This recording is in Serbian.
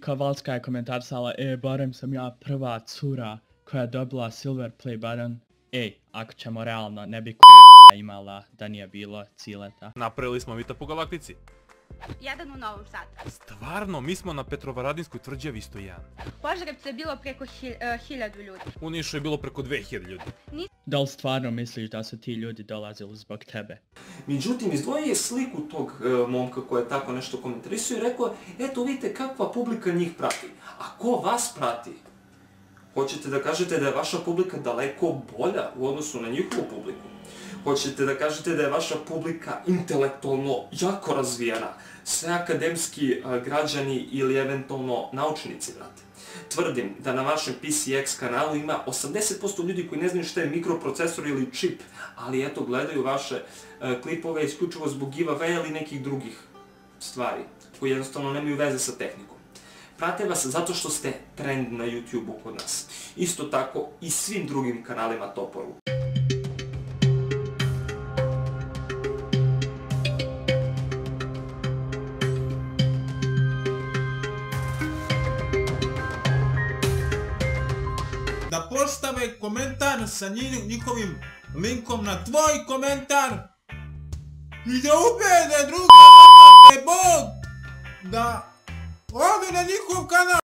Kovalska je komentarsala, e, barem sam ja prva cura koja je dobila silver play button. Ej, ako ćemo realno, ne bi k***a imala da nije bilo cileta. Napravili smo mita po galaktici. Jedan u Novom Sadu. Stvarno, mi smo na Petrovaradinskoj tvrđavi isto jedan. U Požarevcu je bilo preko hil- e, hiljadu ljudi. U Nišu je bilo preko 2000 ljudi. Da li stvarno misliš da su ti ljudi dolazili zbog tebe? Međutim, izdvojio je sliku tog e, momka koji je tako nešto komentarisao i rekao, eto vidite kakva publika njih prati. A ko vas prati? Hoćete da kažete da je vaša publika daleko bolja u odnosu na njihovu publiku? Hoćete da kažete da je vaša publika intelektualno jako razvijena, sve akademski e, građani ili eventualno naučnici, brate? Tvrdim da na vašem PCX kanalu ima 80% ljudi koji ne znaju šta je mikroprocesor ili čip, ali eto gledaju vaše e, klipove isključivo zbog giveaway ili nekih drugih stvari koji jednostavno nemaju veze sa tehnikom. Prate vas zato što ste trend na YouTube-u kod nas. Isto tako i svim drugim kanalima Toporu. Da postave komentar sa njih- njihovim linkom na tvoj komentar i da ubede druge Bog da odu na njihov kanal.